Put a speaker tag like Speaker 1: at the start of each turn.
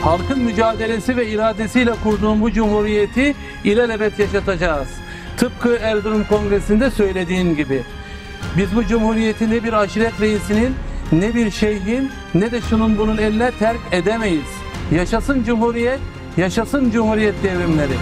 Speaker 1: Halkın mücadelesi ve iradesiyle kurduğum bu cumhuriyeti ilelebet yaşatacağız. Tıpkı Erzurum Kongresi'nde söylediğim gibi. Biz bu cumhuriyeti ne bir aşiret reisinin, ne bir şeyhin, ne de şunun bunun eline terk edemeyiz. Yaşasın cumhuriyet, yaşasın cumhuriyet devrimleri.